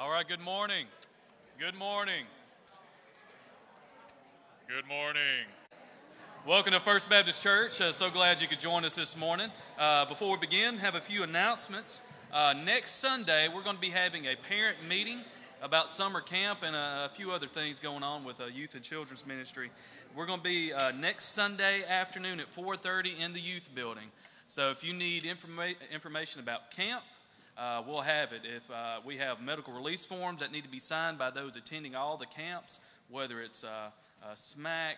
All right, good morning. Good morning. Good morning. Welcome to First Baptist Church. Uh, so glad you could join us this morning. Uh, before we begin, have a few announcements. Uh, next Sunday, we're going to be having a parent meeting about summer camp and a, a few other things going on with uh, youth and children's ministry. We're going to be uh, next Sunday afternoon at 4:30 in the youth building. So if you need informa- information about camp, uh, we'll have it. If uh, we have medical release forms that need to be signed by those attending all the camps, whether it's uh, uh, SMAC,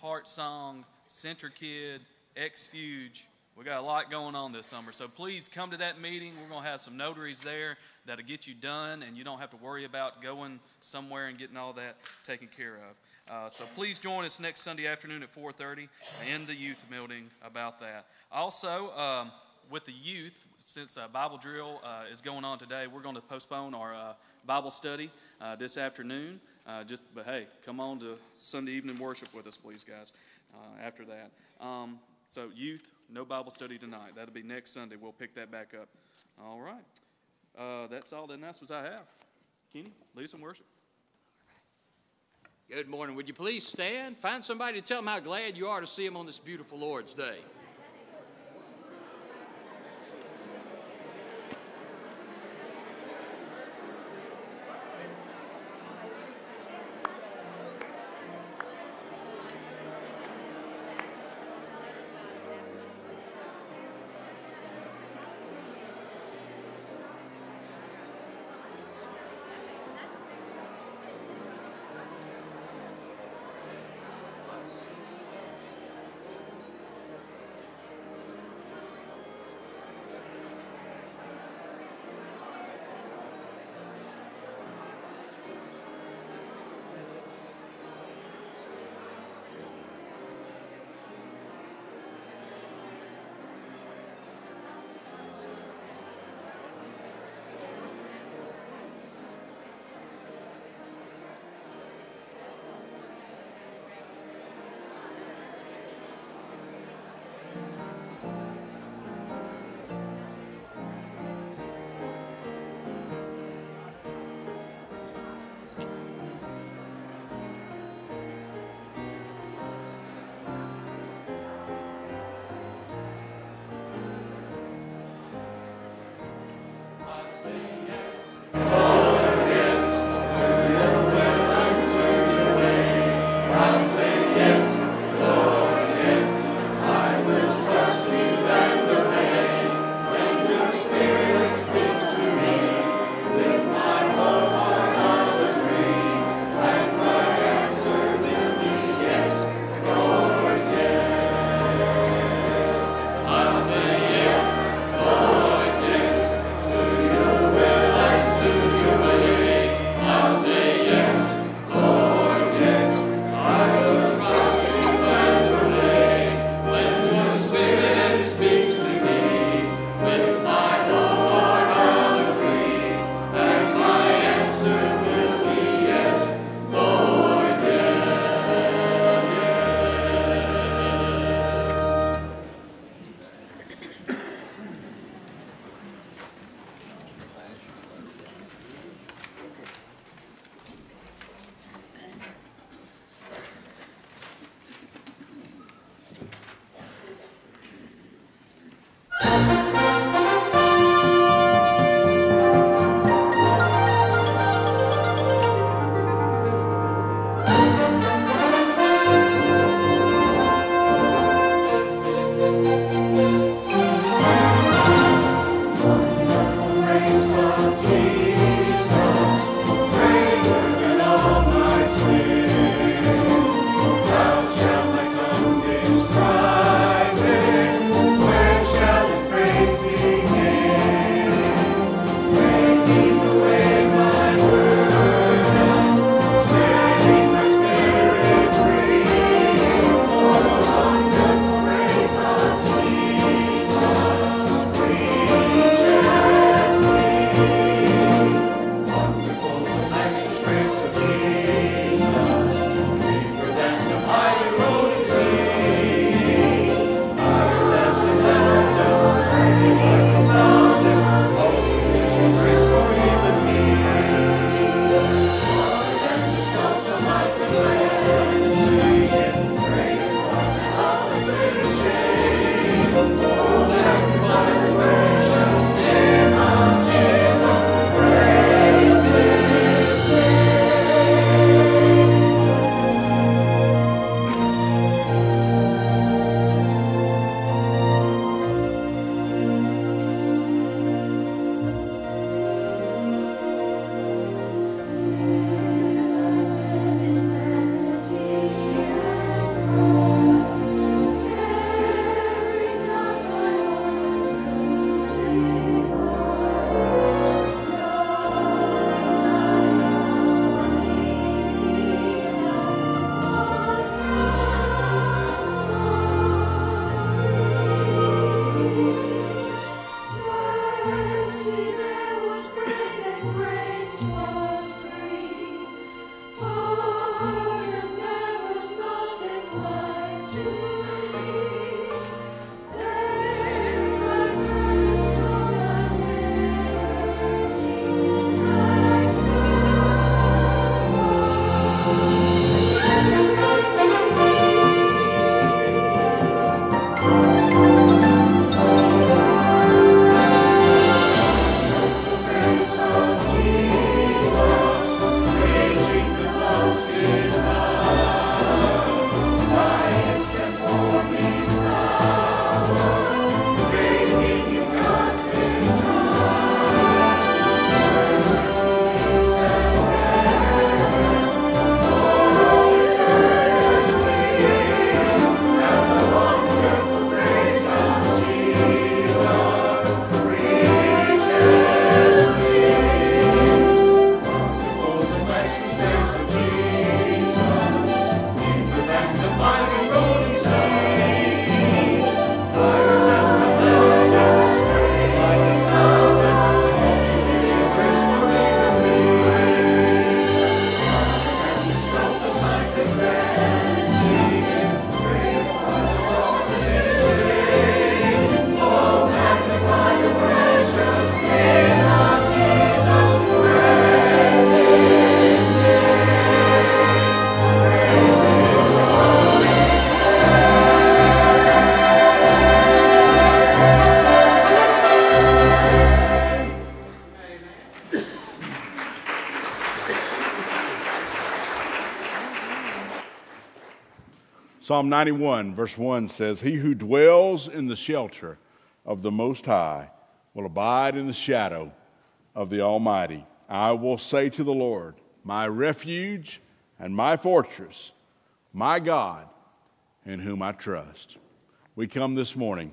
Heart Song, CentriKid, X-Fuge, we got a lot going on this summer. So please come to that meeting. We're going to have some notaries there that'll get you done, and you don't have to worry about going somewhere and getting all that taken care of. Uh, so please join us next Sunday afternoon at 4:30 in the youth building about that. Also, um, with the youth, since uh, Bible drill uh, is going on today, we're going to postpone our uh, Bible study uh, this afternoon. Uh, just, but hey, come on to Sunday evening worship with us, please, guys. After that, um, so youth, no Bible study tonight. That'll be next Sunday. We'll pick that back up. All right, that's all the announcements I have. Kenny, lead some worship. Good morning. Would you please stand? Find somebody to tell them how glad you are to see them on this beautiful Lord's Day. Psalm 91, verse 1 says, He who dwells in the shelter of the Most High will abide in the shadow of the Almighty. I will say to the Lord, My refuge and my fortress, my God, in whom I trust. We come this morning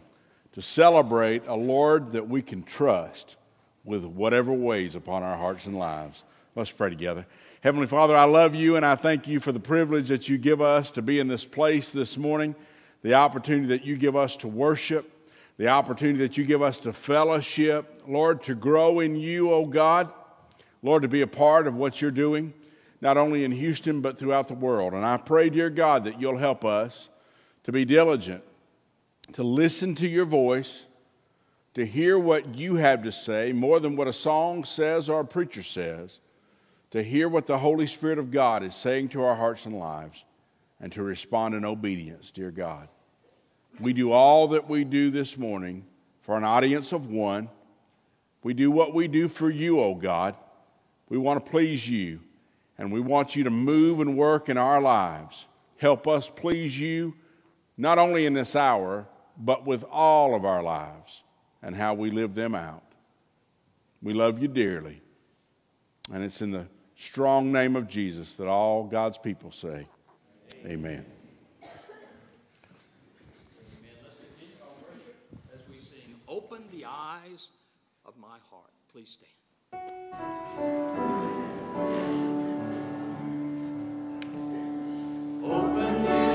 to celebrate a Lord that we can trust with whatever weighs upon our hearts and lives. Let's pray together. Heavenly Father, I love you and I thank you for the privilege that you give us to be in this place this morning, the opportunity that you give us to worship, the opportunity that you give us to fellowship, Lord, to grow in you, O oh God, Lord, to be a part of what you're doing, not only in Houston, but throughout the world. And I pray, dear God, that you'll help us to be diligent, to listen to your voice, to hear what you have to say more than what a song says or a preacher says to hear what the Holy Spirit of God is saying to our hearts and lives and to respond in obedience, dear God. We do all that we do this morning for an audience of one. We do what we do for you, O oh God. We want to please you, and we want you to move and work in our lives. Help us please you, not only in this hour, but with all of our lives and how we live them out. We love you dearly, and it's in the strong name of Jesus that all God's people say, Amen. Amen. Open the eyes of my heart. Please stand. Open the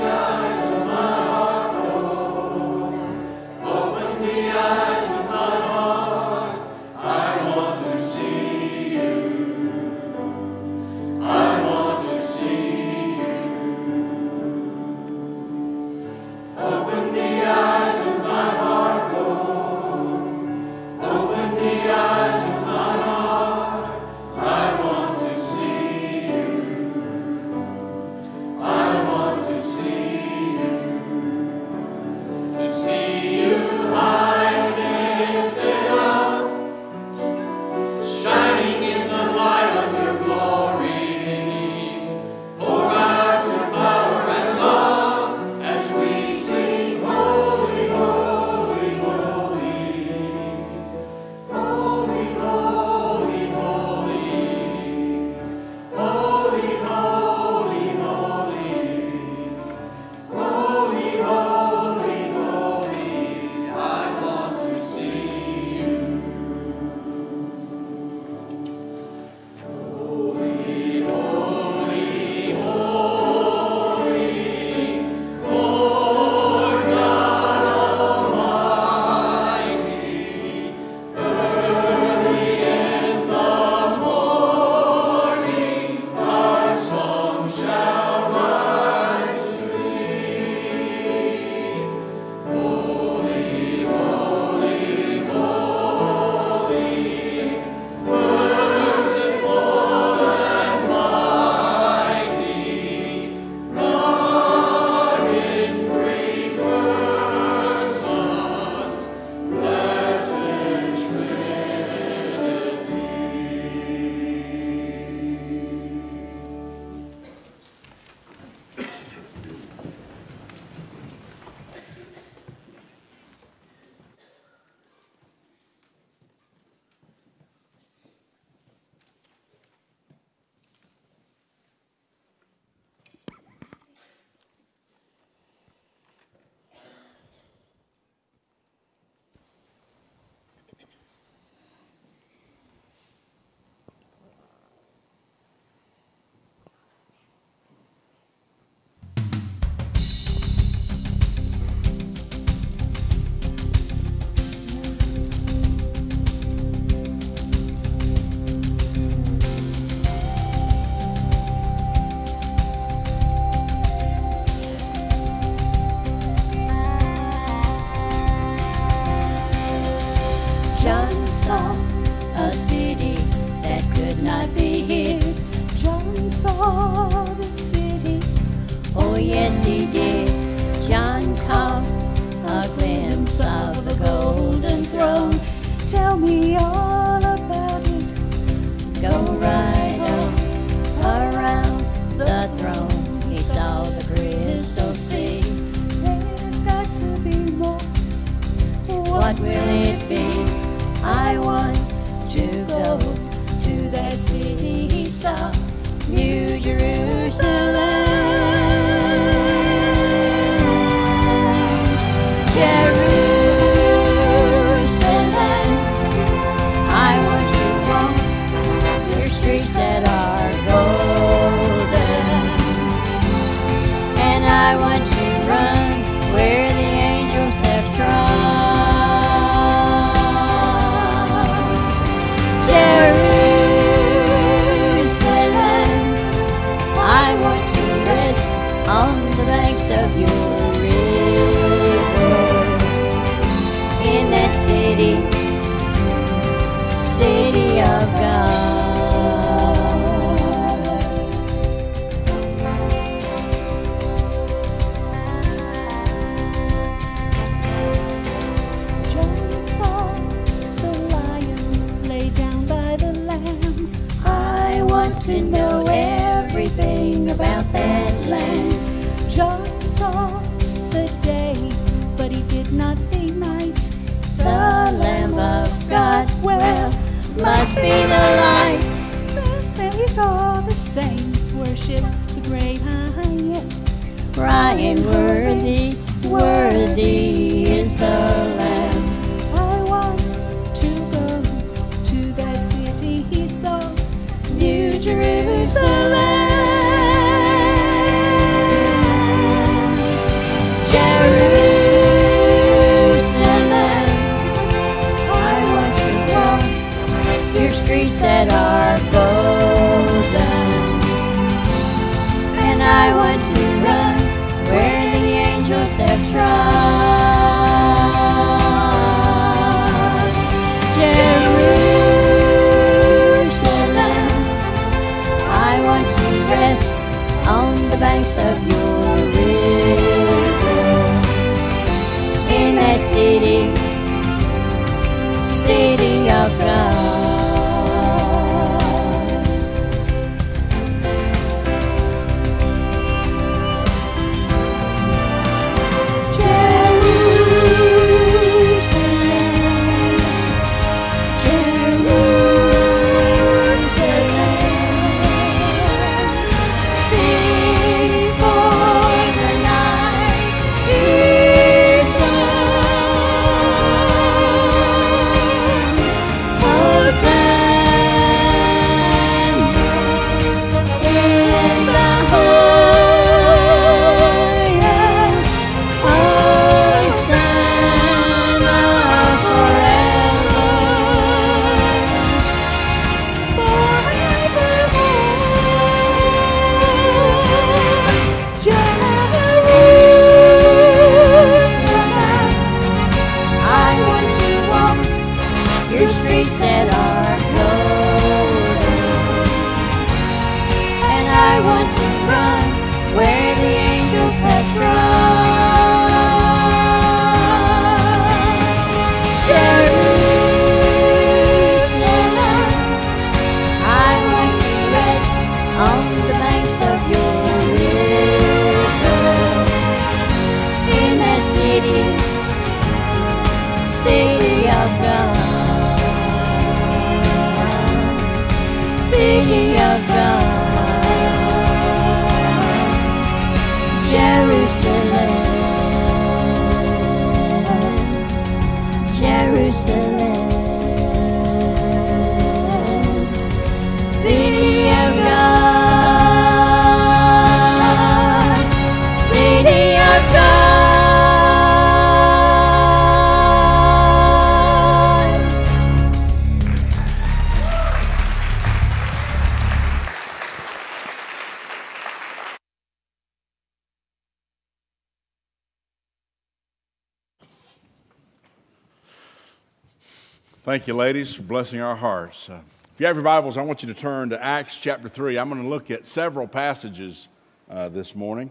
Thank you, ladies, for blessing our hearts. Uh, if you have your Bibles, I want you to turn to Acts chapter 3. I'm going to look at several passages uh, this morning,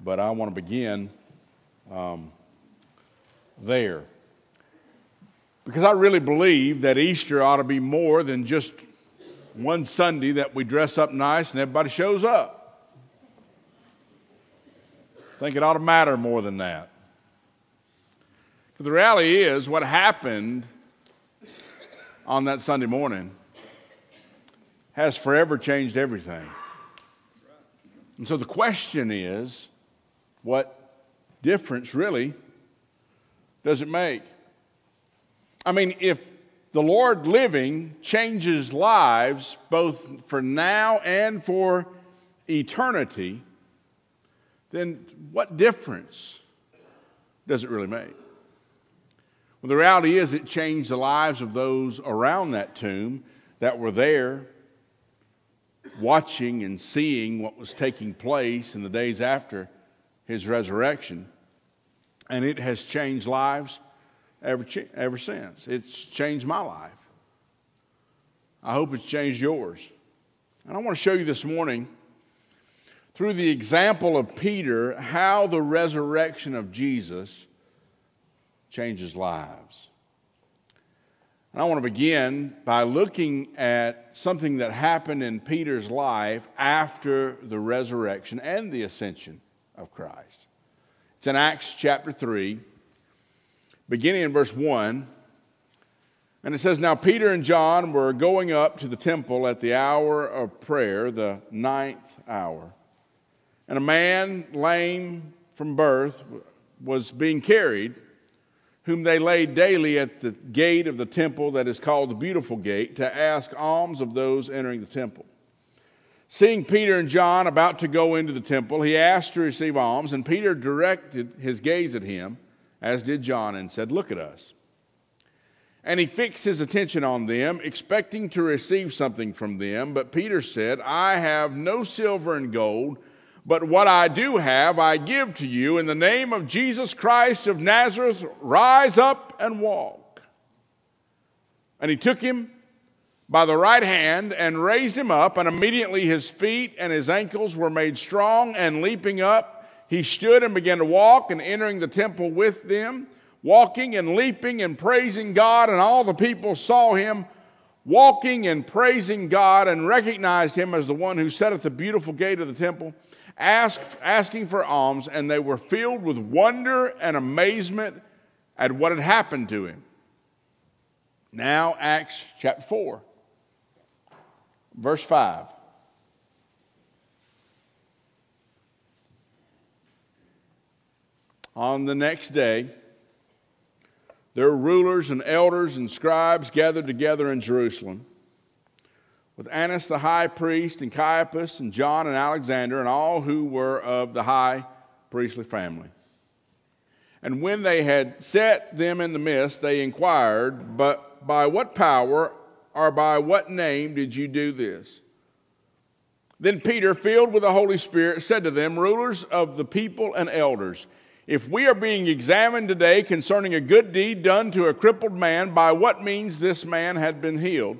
but I want to begin um, there. Because I really believe that Easter ought to be more than just one Sunday that we dress up nice and everybody shows up. I think it ought to matter more than that. But the reality is, what happened on that Sunday morning has forever changed everything. And so the question is what difference really does it make? I mean, if the Lord living changes lives both for now and for eternity, then what difference does it really make? Well, the reality is, it changed the lives of those around that tomb that were there watching and seeing what was taking place in the days after his resurrection. And it has changed lives ever, ever since. It's changed my life. I hope it's changed yours. And I want to show you this morning, through the example of Peter, how the resurrection of Jesus changes lives. And I want to begin by looking at something that happened in Peter's life after the resurrection and the ascension of Christ. It's in Acts chapter 3, beginning in verse 1. And it says, Now Peter and John were going up to the temple at the hour of prayer, the ninth hour. And a man lame from birth was being carried whom they laid daily at the gate of the temple that is called the Beautiful Gate, to ask alms of those entering the temple. Seeing Peter and John about to go into the temple, he asked to receive alms, and Peter directed his gaze at him, as did John, and said, Look at us. And he fixed his attention on them, expecting to receive something from them. But Peter said, I have no silver and gold but what I do have, I give to you. In the name of Jesus Christ of Nazareth, rise up and walk. And he took him by the right hand and raised him up, and immediately his feet and his ankles were made strong, and leaping up, he stood and began to walk, and entering the temple with them, walking and leaping and praising God, and all the people saw him walking and praising God and recognized him as the one who sat at the beautiful gate of the temple ask, asking for alms, and they were filled with wonder and amazement at what had happened to him. Now, Acts chapter 4, verse 5. On the next day, their rulers and elders and scribes gathered together in Jerusalem with Annas the high priest, and Caiaphas, and John, and Alexander, and all who were of the high priestly family. And when they had set them in the midst, they inquired, But by what power or by what name did you do this? Then Peter, filled with the Holy Spirit, said to them, Rulers of the people and elders, if we are being examined today concerning a good deed done to a crippled man, by what means this man had been healed,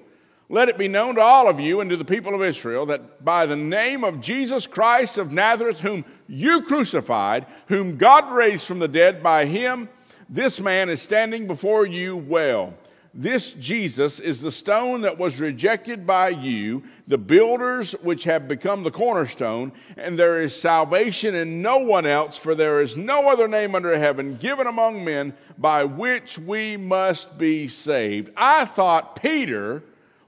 let it be known to all of you and to the people of Israel that by the name of Jesus Christ of Nazareth, whom you crucified, whom God raised from the dead, by him this man is standing before you well. This Jesus is the stone that was rejected by you, the builders which have become the cornerstone, and there is salvation in no one else, for there is no other name under heaven given among men by which we must be saved. I thought Peter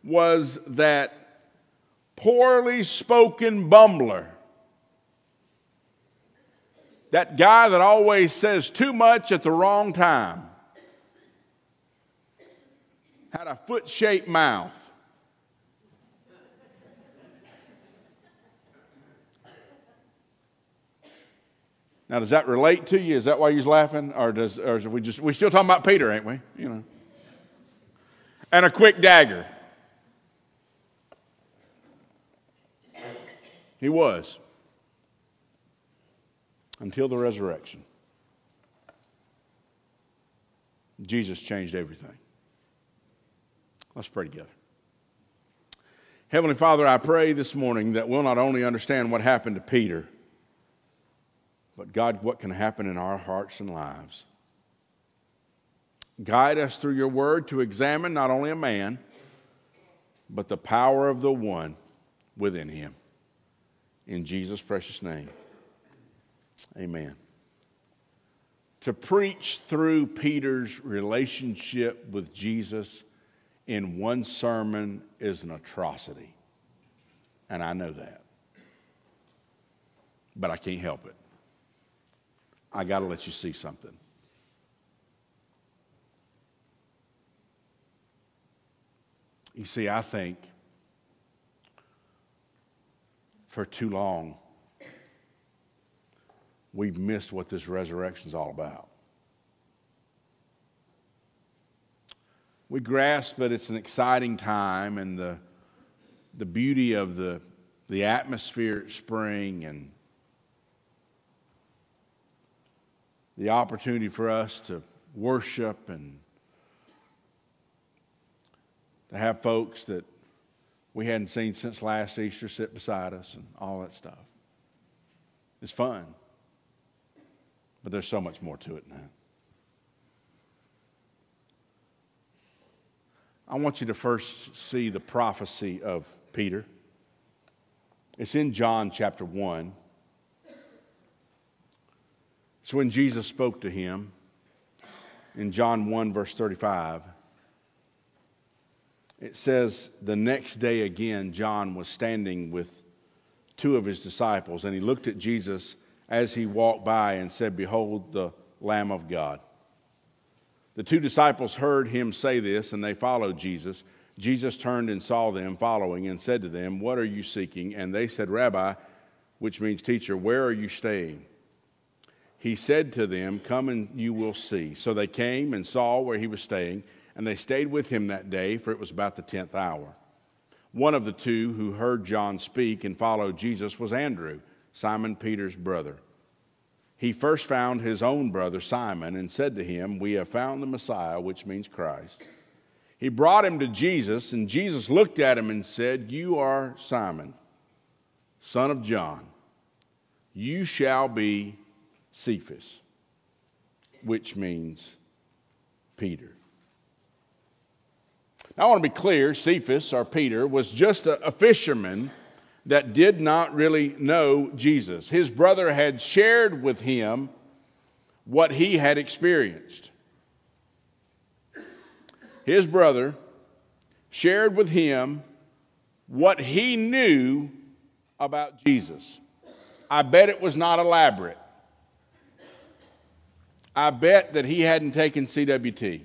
was that poorly spoken bumbler. That guy that always says too much at the wrong time. Had a foot shaped mouth. Now, does that relate to you? Is that why you're laughing? Or does or we just we still talking about Peter, ain't we? You know. And a quick dagger. He was. Until the resurrection. Jesus changed everything. Let's pray together. Heavenly Father, I pray this morning that we'll not only understand what happened to Peter, but God, what can happen in our hearts and lives. Guide us through your word to examine not only a man, but the power of the one within him. In Jesus' precious name. Amen. To preach through Peter's relationship with Jesus in one sermon is an atrocity. And I know that. But I can't help it. I got to let you see something. You see, I think for too long we've missed what this resurrection is all about. We grasp that it's an exciting time and the, the beauty of the, the atmosphere at spring and the opportunity for us to worship and to have folks that we hadn't seen since last Easter sit beside us and all that stuff. It's fun. But there's so much more to it now. I want you to first see the prophecy of Peter. It's in John chapter 1. It's when Jesus spoke to him in John 1, verse 35. It says, The next day again, John was standing with two of his disciples, and he looked at Jesus as he walked by and said, Behold, the Lamb of God. The two disciples heard him say this, and they followed Jesus. Jesus turned and saw them following and said to them, What are you seeking? And they said, Rabbi, which means teacher, where are you staying? He said to them, Come and you will see. So they came and saw where he was staying, and they stayed with him that day, for it was about the tenth hour. One of the two who heard John speak and followed Jesus was Andrew, Simon Peter's brother. He first found his own brother Simon and said to him, We have found the Messiah, which means Christ. He brought him to Jesus, and Jesus looked at him and said, You are Simon, son of John. You shall be Cephas, which means Peter. Now, I want to be clear Cephas, or Peter, was just a, a fisherman that did not really know Jesus. His brother had shared with him what he had experienced. His brother shared with him what he knew about Jesus. I bet it was not elaborate. I bet that he hadn't taken CWT.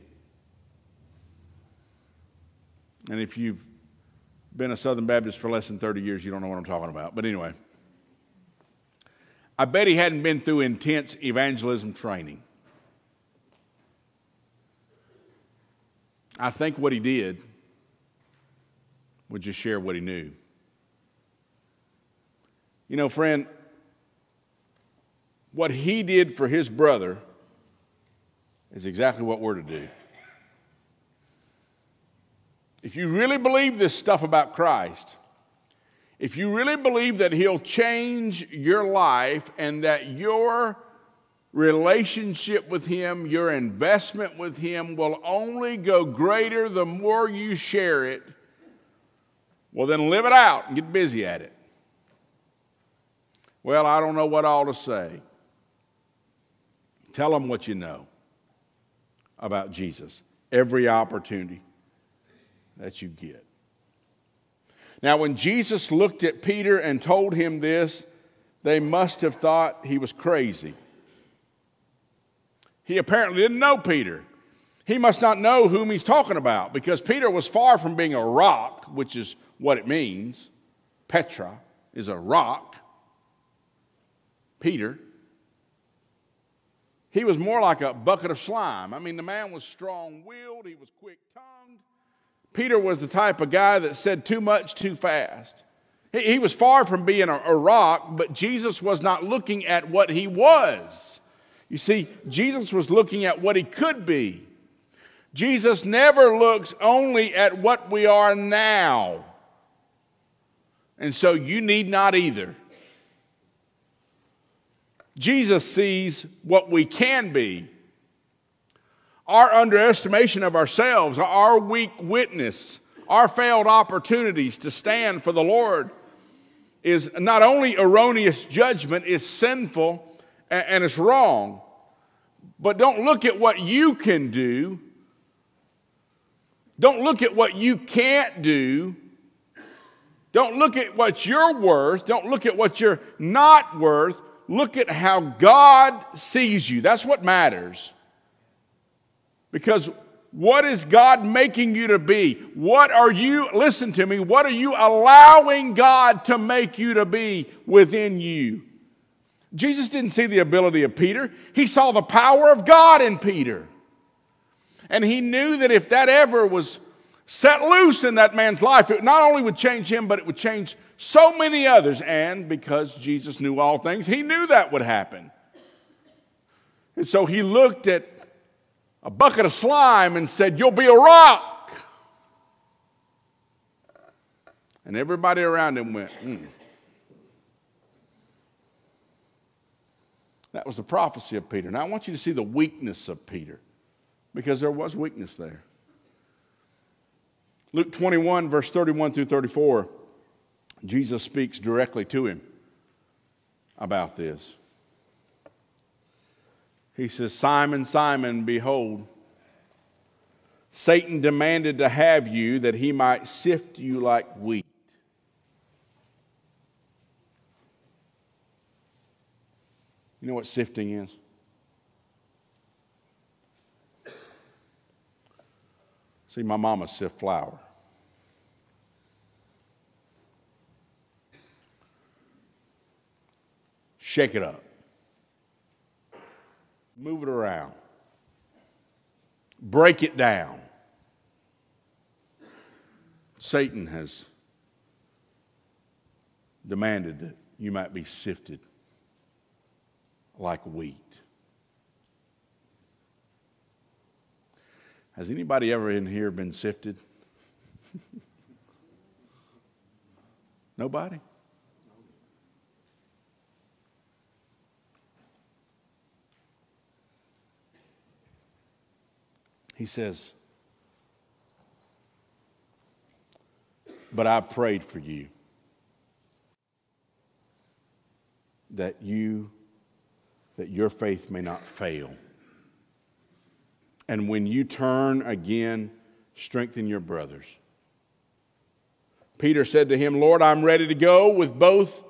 And if you've been a Southern Baptist for less than 30 years, you don't know what I'm talking about. But anyway, I bet he hadn't been through intense evangelism training. I think what he did was just share what he knew. You know, friend, what he did for his brother is exactly what we're to do. If you really believe this stuff about Christ, if you really believe that He'll change your life and that your relationship with Him, your investment with Him will only go greater the more you share it, well, then live it out and get busy at it. Well, I don't know what all to say. Tell them what you know about Jesus every opportunity that you get. Now, when Jesus looked at Peter and told him this, they must have thought he was crazy. He apparently didn't know Peter. He must not know whom he's talking about because Peter was far from being a rock, which is what it means. Petra is a rock. Peter. He was more like a bucket of slime. I mean, the man was strong willed, he was quick tongued. Peter was the type of guy that said too much too fast. He, was far from being a rock, but Jesus was not looking at what he was. You see, Jesus was looking at what he could be. Jesus never looks only at what we are now. And so you need not either. Jesus sees what we can be. Our underestimation of ourselves, our weak witness, our failed opportunities to stand for the Lord is not only erroneous judgment, is sinful, and it's wrong. But don't look at what you can do. Don't look at what you can't do. Don't look at what you're worth. Don't look at what you're not worth. Look at how God sees you. That's what matters. Because what is God making you to be? What are you, listen to me, what are you allowing God to make you to be within you? Jesus didn't see the ability of Peter, he saw the power of God in Peter. And he knew that if that ever was set loose in that man's life, it not only would change him, but it would change so many others. And because Jesus knew all things, he knew that would happen. And so he looked at a bucket of slime and said, You'll be a rock. And everybody around him went, "Hmm." That was the prophecy of Peter. Now I want you to see the weakness of Peter because there was weakness there. Luke 21, verse 31 through 34, Jesus speaks directly to him about this. He says, Simon, Simon, behold, Satan demanded to have you that he might sift you like wheat. You know what sifting is? See, my mama sift flour. Shake it up. Move it around. Break it down. Satan has demanded that you might be sifted like wheat. Has anybody ever in here been sifted? Nobody? He says, But I prayed for you that you that your faith may not fail. And when you turn again, strengthen your brothers. Peter said to him, Lord, I'm ready to go with both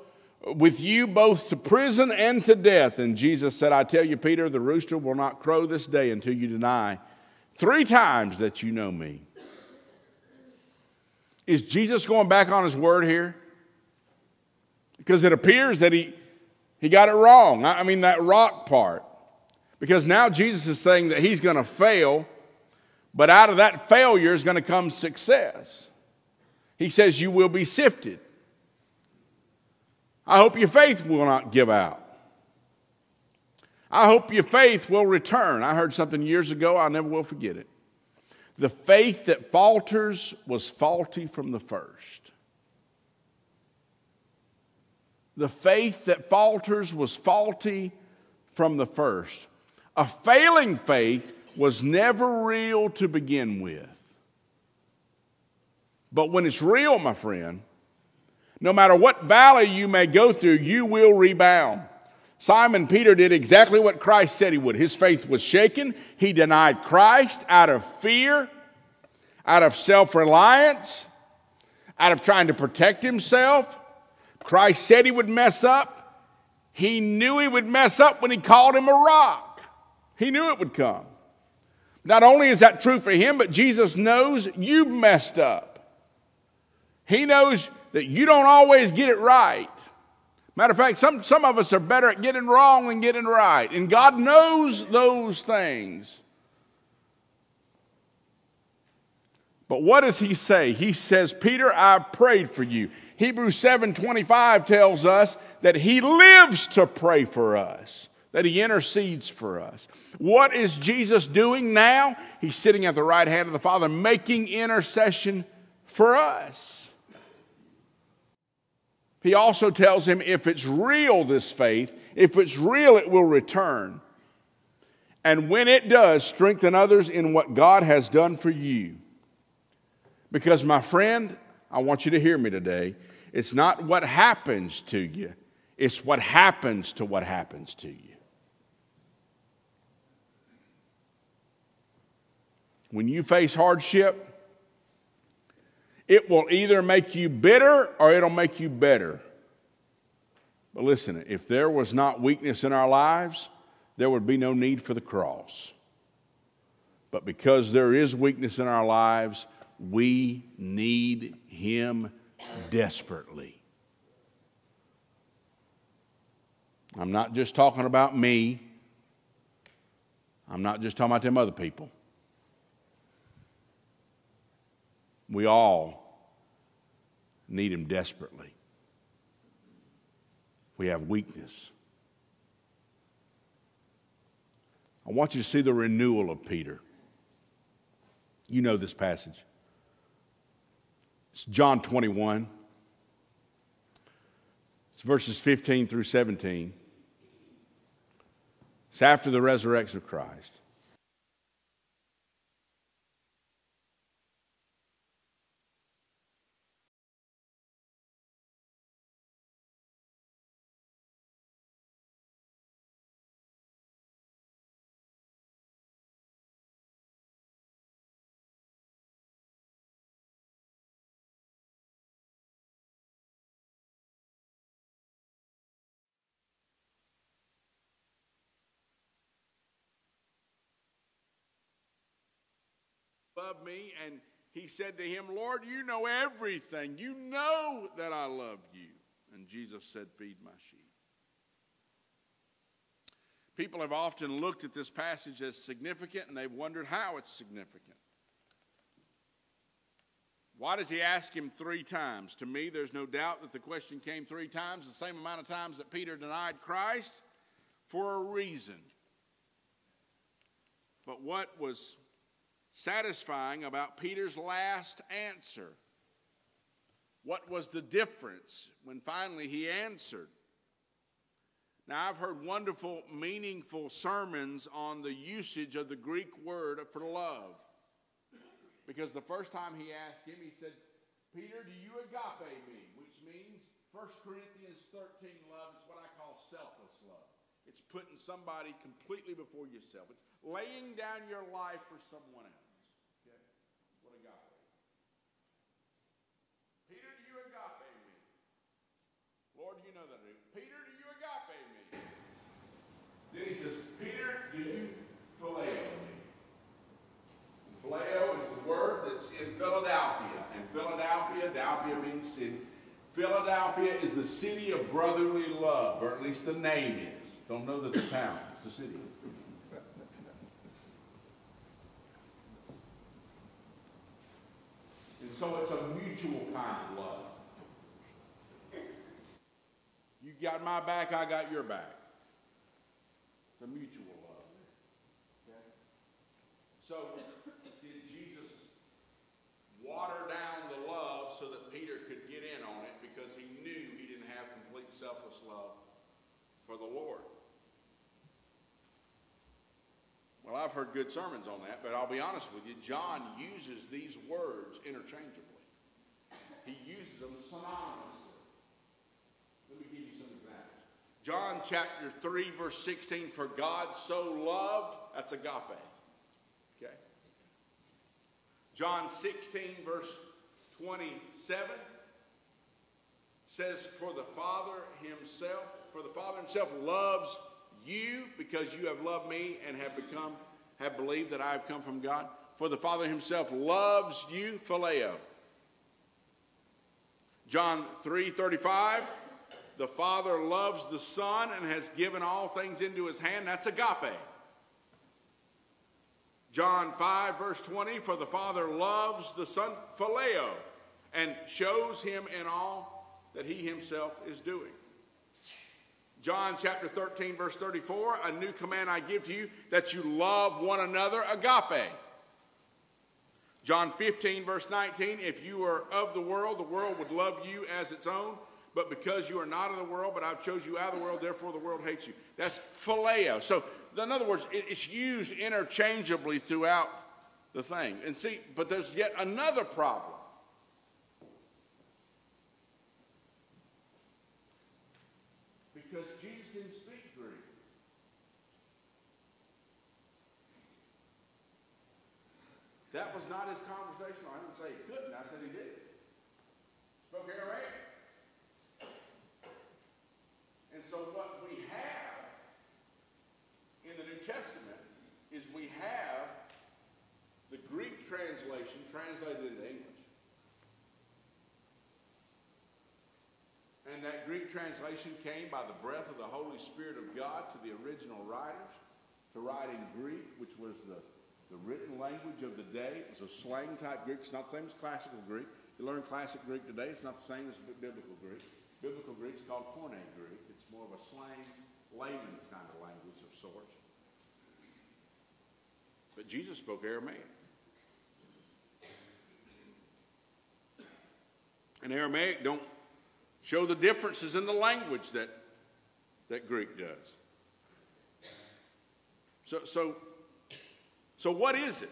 with you both to prison and to death. And Jesus said, I tell you, Peter, the rooster will not crow this day until you deny three times that you know me. Is Jesus going back on his word here? Because it appears that he, he got it wrong. I mean, that rock part. Because now Jesus is saying that he's going to fail, but out of that failure is going to come success. He says, You will be sifted. I hope your faith will not give out. I hope your faith will return. I heard something years ago, I never will forget it. The faith that falters was faulty from the first. The faith that falters was faulty from the first. A failing faith was never real to begin with. But when it's real, my friend, no matter what valley you may go through, you will rebound. Simon Peter did exactly what Christ said he would. His faith was shaken. He denied Christ out of fear, out of self reliance, out of trying to protect himself. Christ said he would mess up. He knew he would mess up when he called him a rock. He knew it would come. Not only is that true for him, but Jesus knows you've messed up. He knows that you don't always get it right. Matter of fact, some, some of us are better at getting wrong than getting right. And God knows those things. But what does he say? He says, Peter, I prayed for you. Hebrews 7:25 tells us that he lives to pray for us, that he intercedes for us. What is Jesus doing now? He's sitting at the right hand of the Father making intercession for us he also tells him if it's real, this faith, if it's real, it will return. And when it does, strengthen others in what God has done for you. Because, my friend, I want you to hear me today. It's not what happens to you, it's what happens to what happens to you. When you face hardship, it will either make you bitter or it'll make you better. But listen, if there was not weakness in our lives, there would be no need for the cross. But because there is weakness in our lives, we need Him desperately. I'm not just talking about me. I'm not just talking about them other people. We all need Him desperately. We have weakness. I want you to see the renewal of Peter. You know this passage. It's John 21. It's verses 15 through 17. It's after the resurrection of Christ. Love me, and he said to him, Lord, you know everything. You know that I love you. And Jesus said, Feed my sheep. People have often looked at this passage as significant and they've wondered how it's significant. Why does he ask him three times? To me, there's no doubt that the question came three times, the same amount of times that Peter denied Christ, for a reason. But what was satisfying about Peter's last answer? What was the difference when finally he answered? Now, I've heard wonderful, meaningful sermons on the usage of the Greek word for love. Because the first time he asked him, he said, Peter, do you agape me? Which means 1 Corinthians 13 love is what I call selfless love. It's putting somebody completely before yourself. It's laying down your life for someone else. Okay? That's what agape is. Peter, do you agape me? Lord, you know that Peter, do you agape me? Then he says, Peter, do you phileo me? Phileo is the word that's in Philadelphia. And Philadelphia, Delphia means city. Philadelphia is the city of brotherly love, or at least the name is. Don't know that the town, it's the city. And so it's a mutual kind of love. You got my back, I got your back. A mutual love. Okay? So, did Jesus water down the love so that Peter could get in on it because he knew he didn't have complete selfless love for the Lord? Well, I've heard good sermons on that, but I'll be honest with you, John uses these words interchangeably. He uses them synonymously. Let me give you some examples. John chapter 3, verse 16, for God so loved, that's agape. Okay? John 16, verse 27 says, For the Father himself, for the Father himself loves you because you have loved me and have become, have believed that I have come from God. For the Father himself loves you, phileo. John 3 35, the Father loves the Son and has given all things into his hand. That's agape. John 5, verse 20, for the Father loves the Son, phileo, and shows him in all that he himself is doing. John chapter 13, verse 34, a new command I give to you, that you love one another, agape. John 15, verse 19, if you were of the world, the world would love you as its own. But because you are not of the world, but I've chose you out of the world, therefore the world hates you. That's phileo. So, in other words, it's used interchangeably throughout the thing. And see, but there's yet another problem. Because Jesus didn't speak Greek. That was not his conversational. I didn't say he couldn't. I said he did. Spoke Aramaic. And so what we have in the New Testament is we have the Greek translation translated into English. And that Greek translation came by the breath of the Holy Spirit of God to the original writers to write in Greek, which was the, the written language of the day. It was a slang type Greek. It's not the same as classical Greek. You learn classic Greek today, it's not the same as biblical Greek. Biblical Greek is called Koine Greek. It's more of a slang, layman's kind of language of sorts. But Jesus spoke Aramaic. And Aramaic don't show the differences in the language that, that Greek does. So, so, so what is it?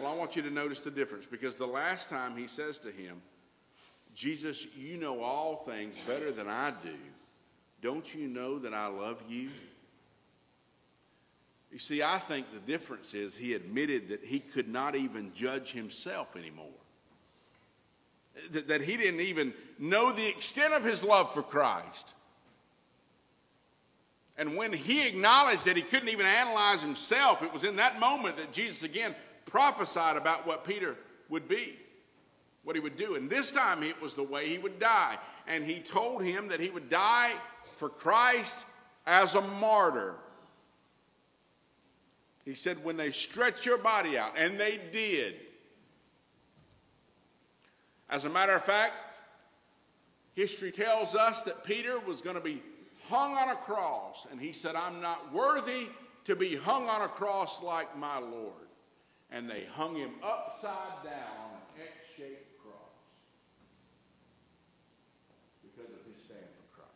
Well, I want you to notice the difference because the last time he says to him, Jesus, you know all things better than I do. Don't you know that I love you? You see, I think the difference is he admitted that he could not even judge himself anymore that, that he didn't even know the extent of his love for Christ. And when he acknowledged that he couldn't even analyze himself, it was in that moment that Jesus again prophesied about what Peter would be, what he would do. And this time it was the way he would die. And he told him that he would die for Christ as a martyr. He said, when they stretch your body out, and they did, as a matter of fact, history tells us that Peter was going to be hung on a cross, and he said, I'm not worthy to be hung on a cross like my Lord. And they hung him upside down on an X shaped cross because of his stand for Christ.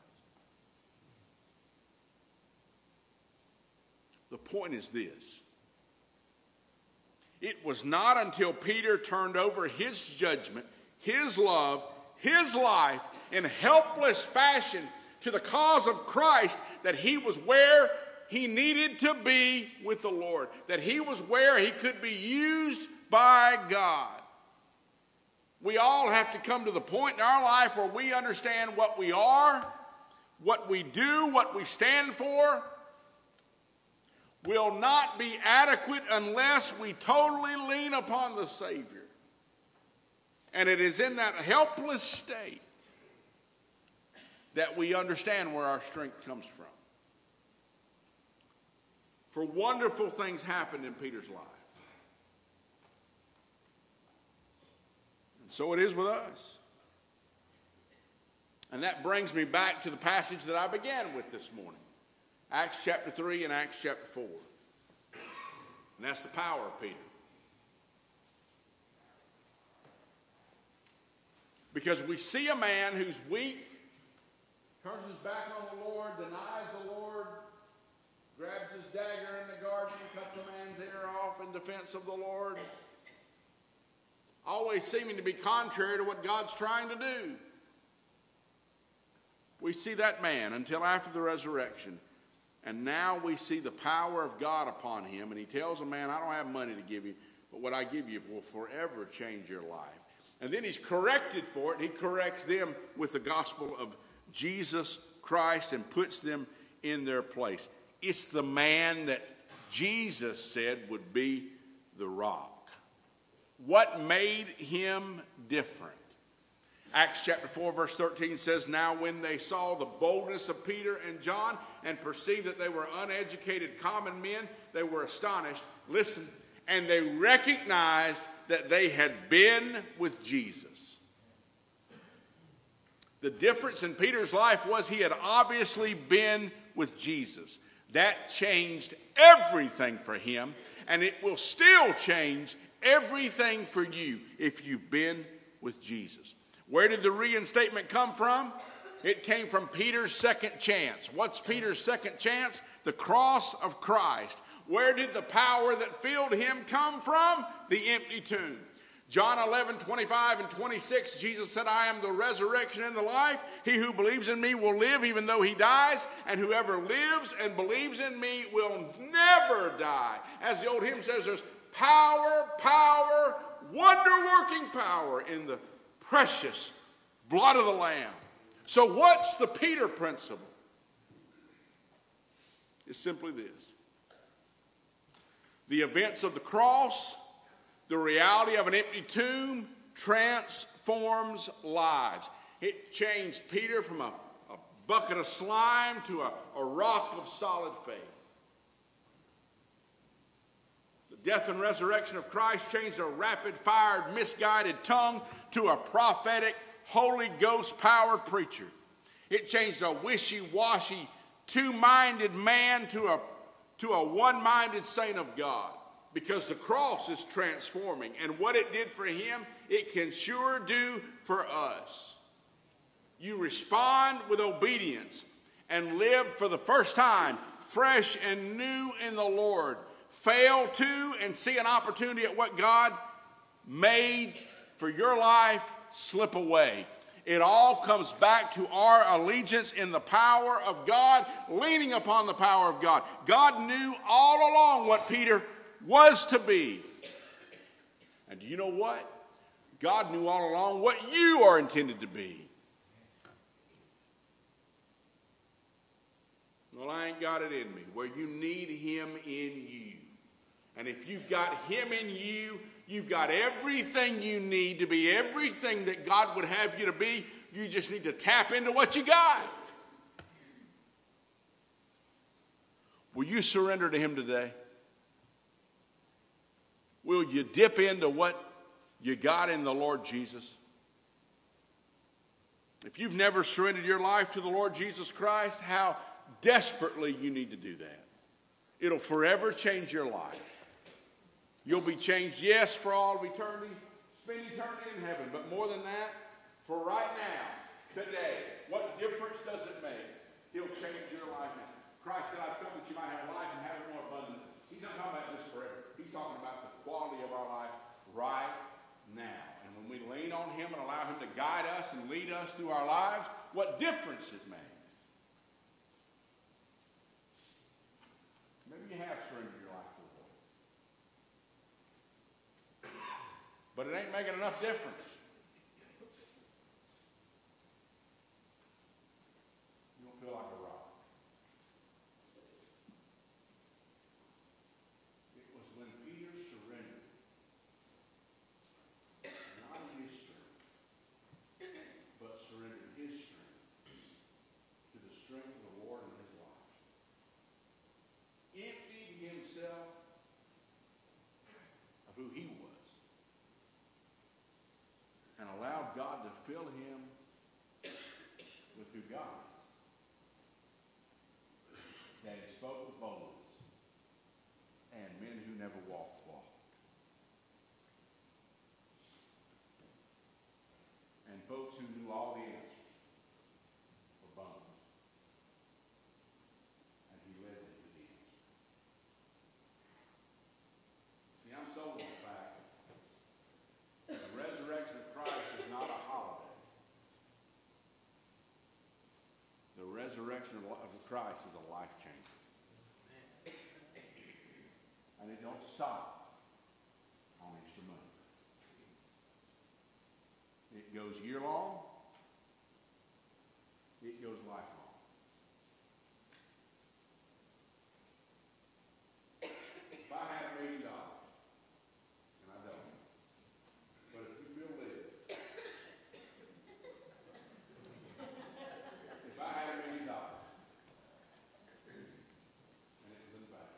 The point is this it was not until Peter turned over his judgment his love, his life in helpless fashion to the cause of Christ that he was where he needed to be with the Lord, that he was where he could be used by God. We all have to come to the point in our life where we understand what we are, what we do, what we stand for, will not be adequate unless we totally lean upon the Savior. And it is in that helpless state that we understand where our strength comes from. For wonderful things happened in Peter's life. And so it is with us. And that brings me back to the passage that I began with this morning Acts chapter 3 and Acts chapter 4. And that's the power of Peter. Because we see a man who's weak, turns his back on the Lord, denies the Lord, grabs his dagger in the garden, cuts a man's ear off in defense of the Lord, always seeming to be contrary to what God's trying to do. We see that man until after the resurrection. And now we see the power of God upon him. And he tells a man, I don't have money to give you, but what I give you will forever change your life. And then he's corrected for it. He corrects them with the gospel of Jesus Christ and puts them in their place. It's the man that Jesus said would be the rock. What made him different? Acts chapter 4, verse 13 says, Now when they saw the boldness of Peter and John and perceived that they were uneducated common men, they were astonished. Listen, and they recognized that they had been with Jesus. The difference in Peter's life was he had obviously been with Jesus. That changed everything for him, and it will still change everything for you if you've been with Jesus. Where did the reinstatement come from? It came from Peter's second chance. What's Peter's second chance? The cross of Christ. Where did the power that filled him come from? The empty tomb. John 11, 25 and 26, Jesus said, I am the resurrection and the life. He who believes in me will live even though he dies, and whoever lives and believes in me will never die. As the old hymn says, there's power, power, wonder working power in the precious blood of the Lamb. So, what's the Peter principle? It's simply this the events of the cross the reality of an empty tomb transforms lives. It changed Peter from a, a bucket of slime to a, a rock of solid faith. The death and resurrection of Christ changed a rapid fired, misguided tongue to a prophetic, Holy Ghost powered preacher. It changed a wishy washy, two minded man to a, to a one minded saint of God because the cross is transforming. And what it did for him, it can sure do for us. You respond with obedience and live for the first time fresh and new in the Lord. Fail to and see an opportunity at what God made for your life slip away. It all comes back to our allegiance in the power of God, leaning upon the power of God. God knew all along what Peter was to be. And do you know what? God knew all along what you are intended to be. Well, I ain't got it in me. Where you need Him in you. And if you've got Him in you, you've got everything you need to be everything that God would have you to be. You just need to tap into what you got. Will you surrender to Him today? Will you dip into what you got in the Lord Jesus? If you've never surrendered your life to the Lord Jesus Christ, how desperately you need to do that. It'll forever change your life. You'll be changed, yes, for all eternity, spend eternity in heaven, but more than that, for right now, today, what difference does it make? He'll change your life now. Christ said, I've come that you might have life and have it more abundantly. He's not talking about this forever. He's talking about the quality of our life right now. And when we lean on Him and allow Him to guide us and lead us through our lives, what difference it makes. Maybe you have surrendered your life to the Lord. But it ain't making enough difference. You don't feel like a rock. It was when Peter surrendered, not his strength, but surrendered his strength to the strength of the Lord in his life. Emptied himself of who he was and allowed God to fill him with who God is. That he spoke with boldness and men who never walked walked. And folks who knew all the answers were bones. And he led them to the answer. See, I'm sold on the fact that the resurrection of Christ is not a holiday. The resurrection of Christ is a life changer. And it don't stop on Easter Monday. It goes year long. It goes lifelong. If I had a million dollars, and I don't, but if you will live, if I had a million dollars, and it was in the bank,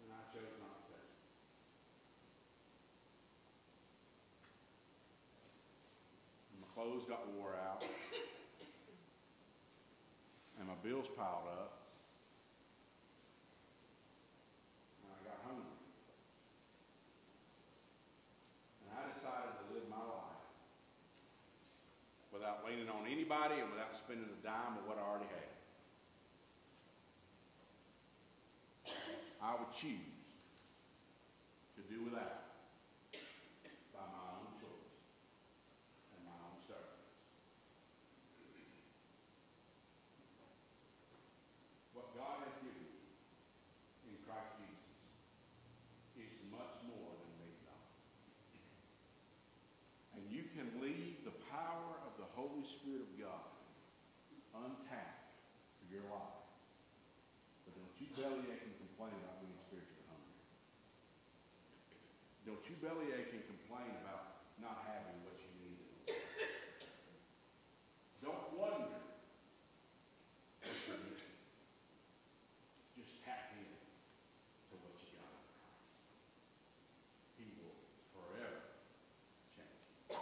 and I chose not to take it, and my clothes got wore out, and my bills piled up, and I got hungry. And I decided to live my life without leaning on anybody and without spending a dime of what I already had. I would choose do without by my own choice and my own stubbornness. What God has given you in Christ Jesus is much more than meets not. And you can leave the power of the Holy Spirit of God untapped for your life. But don't you bellyache and complain about being spiritually hungry. You bellyache and complain about not having what you need. Don't wonder. Just tap in to what you got in Christ. He will forever change.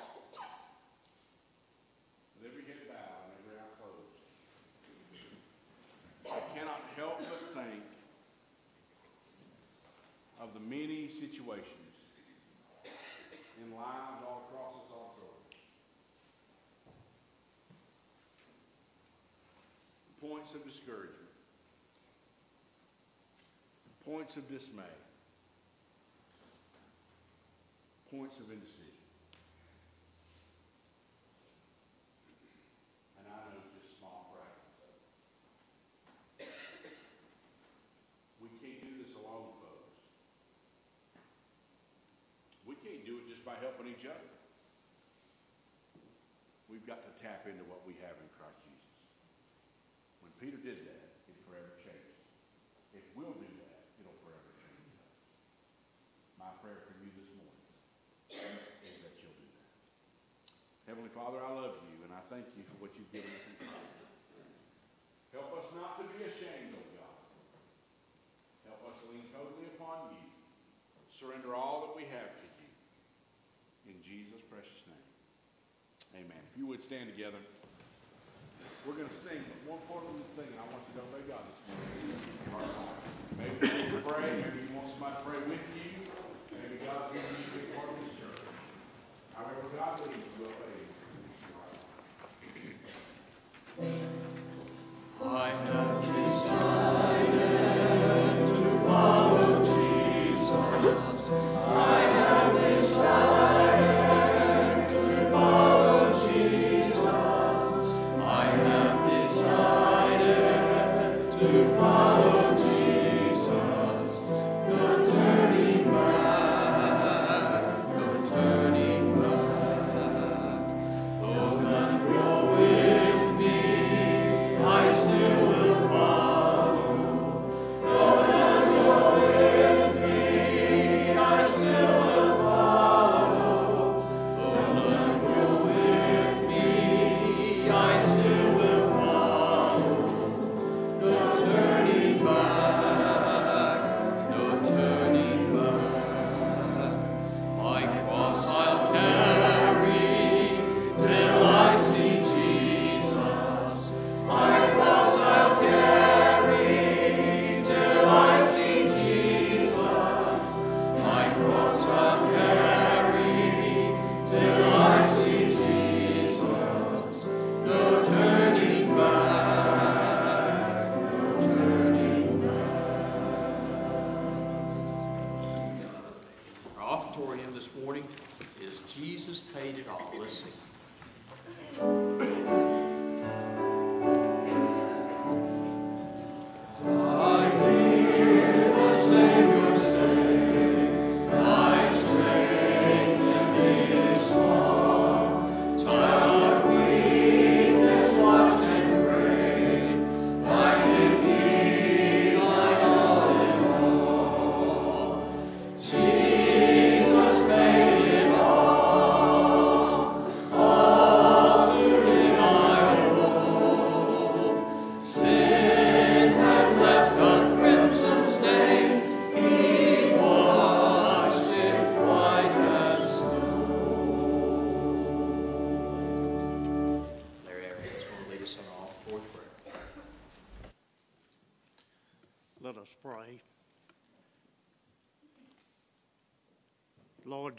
With every head bowed and every eye closed, I cannot help but think of the many situations in lives all across us all shoulders. Points of discouragement, points of dismay, points of indecision. We can't do this alone, folks. We can't do it just by helping each other. We've got to tap into what we have in Christ Jesus. Peter did that, it forever changed. If we'll do that, it'll forever change us. My prayer for you this morning is that you'll do that. Heavenly Father, I love you, and I thank you for what you've given us in Christ. Help us not to be ashamed, O God. Help us lean totally upon you. Surrender all that we have to you. In Jesus' precious name. Amen. If you would stand together. We're going to sing, but more important than singing, I want you to obey God this morning. Maybe you pray, maybe you want somebody to pray with you. Maybe God's going to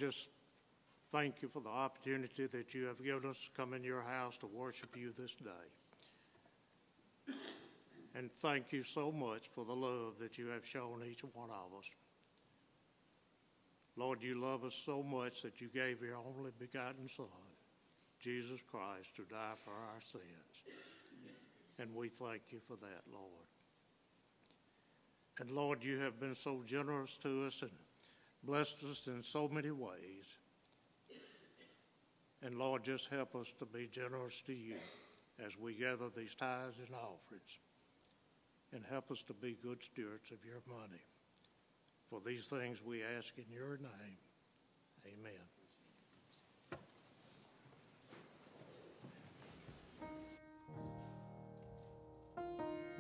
just thank you for the opportunity that you have given us to come in your house to worship you this day. And thank you so much for the love that you have shown each one of us. Lord, you love us so much that you gave your only begotten Son, Jesus Christ, to die for our sins. And we thank you for that, Lord. And Lord, you have been so generous to us and blessed us in so many ways. And Lord, just help us to be generous to you as we gather these tithes and offerings. And help us to be good stewards of your money. For these things we ask in your name. Amen. across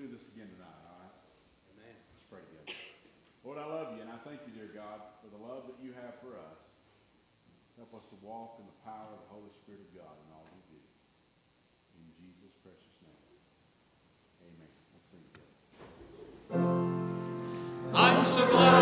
do this again tonight, all right? Amen. Let's pray together. Lord, I love you, and I thank you, dear God, for the love that you have for us. Help us to walk in the power of the Holy Spirit of God in all we do. In Jesus' precious name. Amen. Let's sing together. I'm so glad